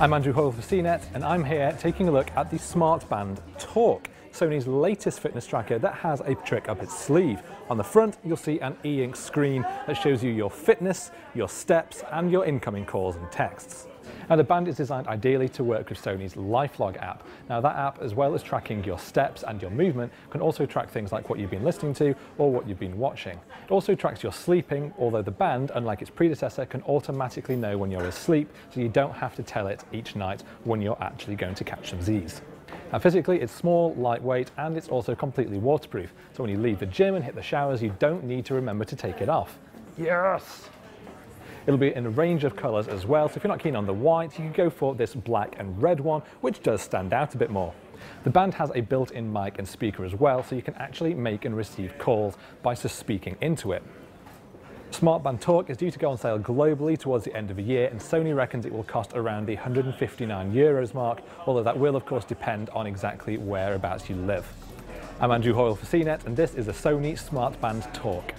I'm Andrew Hoyle for CNET and I'm here taking a look at the SmartBand Talk, Sony's latest fitness tracker that has a trick up its sleeve. On the front you'll see an e-ink screen that shows you your fitness, your steps and your incoming calls and texts. Now the band is designed ideally to work with Sony's LifeLog app. Now that app, as well as tracking your steps and your movement, can also track things like what you've been listening to or what you've been watching. It also tracks your sleeping, although the band, unlike its predecessor, can automatically know when you're asleep, so you don't have to tell it each night when you're actually going to catch some Z's. Now physically it's small, lightweight and it's also completely waterproof, so when you leave the gym and hit the showers you don't need to remember to take it off. Yes! It'll be in a range of colours as well, so if you're not keen on the white, you can go for this black and red one, which does stand out a bit more. The band has a built-in mic and speaker as well, so you can actually make and receive calls by just speaking into it. SmartBand Talk is due to go on sale globally towards the end of the year and Sony reckons it will cost around the 159 euros mark, although that will of course depend on exactly whereabouts you live. I'm Andrew Hoyle for CNET and this is a Sony SmartBand Talk.